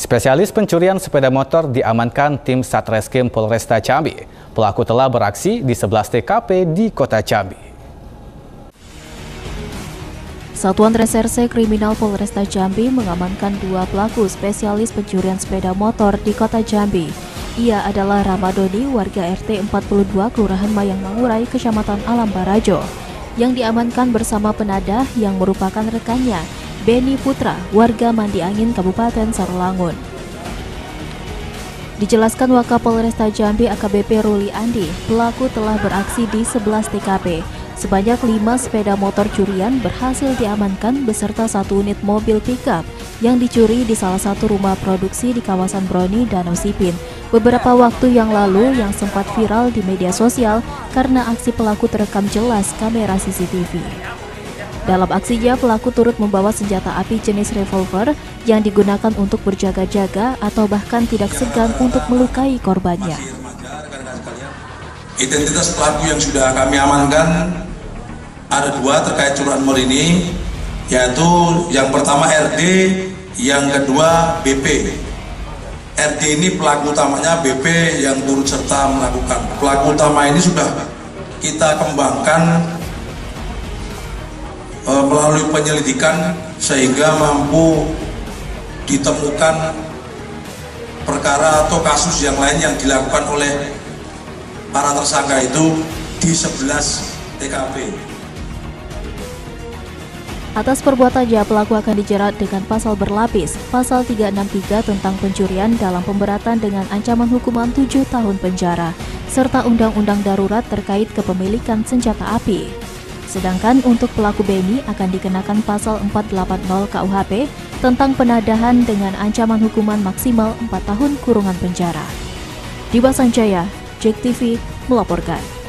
Spesialis pencurian sepeda motor diamankan tim Satreskrim Polresta Jambi. Pelaku telah beraksi di 11 TKP di kota Jambi. Satuan Reserse Kriminal Polresta Jambi mengamankan dua pelaku spesialis pencurian sepeda motor di kota Jambi. Ia adalah Ramadoni, warga RT 42 Kelurahan Mayang Mangurai, Kecamatan Alam Barajo, yang diamankan bersama penadah yang merupakan rekannya Beni Putra, warga Mandi Angin, Kabupaten Sarolangun. Dijelaskan Wakapolresta Jambi AKBP Ruli Andi, pelaku telah beraksi di 11 TKP. Sebanyak 5 sepeda motor curian berhasil diamankan beserta satu unit mobil pickup yang dicuri di salah satu rumah produksi di kawasan Broni, Danau Sipin. Beberapa waktu yang lalu yang sempat viral di media sosial karena aksi pelaku terekam jelas kamera CCTV. Dalam aksinya, pelaku turut membawa senjata api jenis revolver yang digunakan untuk berjaga-jaga atau bahkan tidak segan untuk melukai korbannya. Identitas pelaku yang sudah kami amankan ada dua terkait curanmor ini, yaitu yang pertama RD, yang kedua BP. RD ini pelaku utamanya, BP yang turut serta melakukan. Pelaku utama ini sudah kita kembangkan e, melalui penyelidikan sehingga mampu ditemukan perkara atau kasus yang lain yang dilakukan oleh para tersangka itu di 11 TKP. Atas perbuatannya, pelaku akan dijerat dengan pasal berlapis, pasal 363 tentang pencurian dalam pemberatan dengan ancaman hukuman 7 tahun penjara, serta undang-undang darurat terkait kepemilikan senjata api. Sedangkan untuk pelaku Beni akan dikenakan pasal 480 KUHP tentang penadahan dengan ancaman hukuman maksimal 4 tahun kurungan penjara. Di Basanjaya, JEK TV melaporkan.